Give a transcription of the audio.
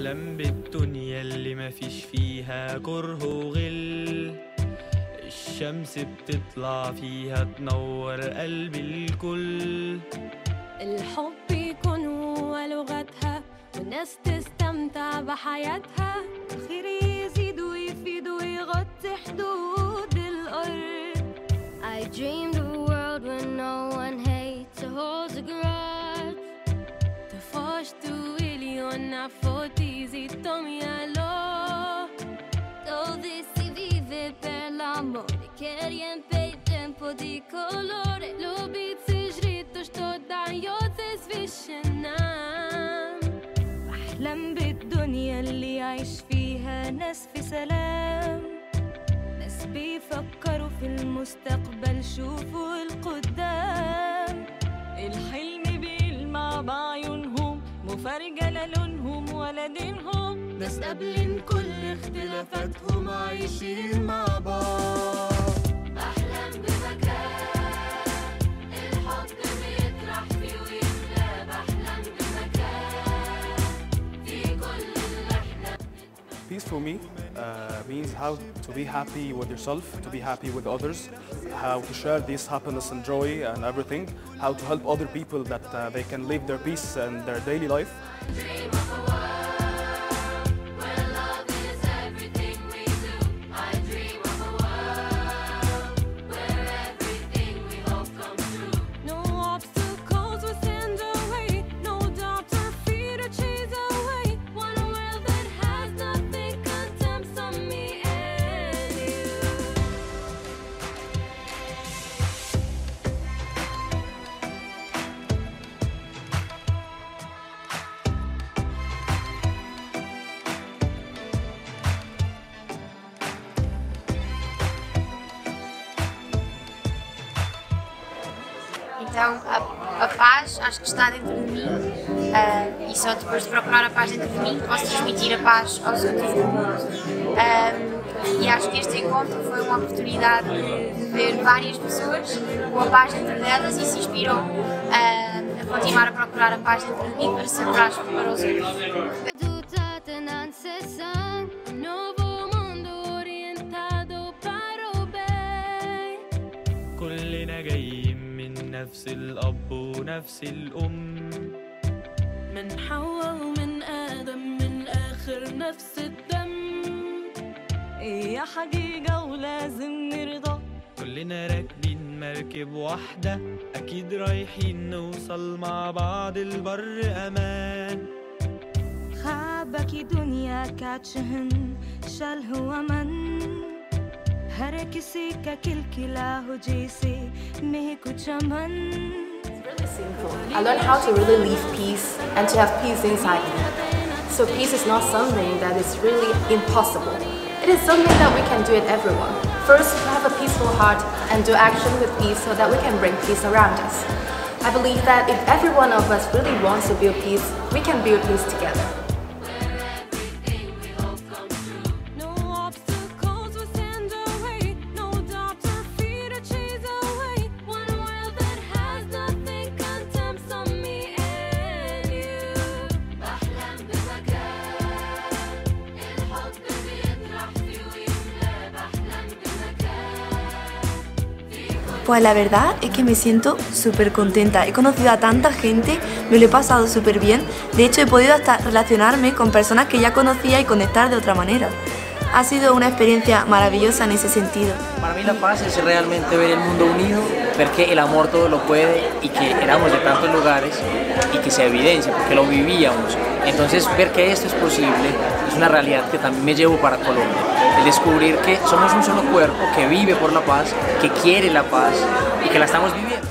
بحلم بالدنيا اللي مفيش فيها كره وغل. الشمس بتطلع فيها تنور قلب الكل. الحب يكون هو لغتها والناس تستمتع بحياتها. الخير يزيد ويفيد ويغطي حدود الأرض. I dreamed fotisi tomialo Dove si vive per l'amore che riempie il tempo di colore Lubić si żrito što dan jodze zvišenam بحلم بالدنيا اللي عايش فيها ناس في سلام ناس بيفكروا في المستقبل شوفوا القدام الحلم مفارقة لا لونهم ولا دينهم ناس قابلين كل اختلافاتهم عايشين مع بعض. بحلم بمكان الحب بيطرح فيه ويملى بحلم بمكان في كل اللي إحنا Peace for me. Uh, means how to be happy with yourself, to be happy with others, how to share this happiness and joy and everything, how to help other people that uh, they can live their peace and their daily life. Então, a, a paz acho que está dentro de mim ah, e só depois de procurar a paz dentro de mim posso transmitir a paz aos outros do mundo. Ah, e acho que este encontro foi uma oportunidade de, de ver várias pessoas com a paz dentro delas e se inspiram ah, a continuar a procurar a paz dentro de mim para ser paz para os outros. Dotate nansesan, un nuovo mondo orientato para o bem. كلنا جايين من نفس الأب ونفس الأم. من حواء ومن آدم من آخر نفس الدم. يا حقيقة ولازم نرضى. كلنا راكبين مركب واحدة أكيد رايحين نوصل مع بعض البر أمان. خابك دنيا كاتشهن شال هو من. هركسي ككل كلاه جيسي I learned how to really leave peace and to have peace inside me. So peace is not something that is really impossible. It is something that we can do it everyone. First, have a peaceful heart and do action with peace so that we can bring peace around us. I believe that if every one of us really wants to build peace, we can build peace together. Pues la verdad es que me siento súper contenta. He conocido a tanta gente, me lo he pasado súper bien. De hecho, he podido hasta relacionarme con personas que ya conocía y conectar de otra manera. Ha sido una experiencia maravillosa en ese sentido. Para mí la paz es realmente ver el mundo unido, ver que el amor todo lo puede y que éramos de tantos lugares y que se evidencia porque lo vivíamos. Entonces ver que esto es posible es una realidad que también me llevo para Colombia. El descubrir que somos un solo cuerpo que vive por la paz, que quiere la paz y que la estamos viviendo.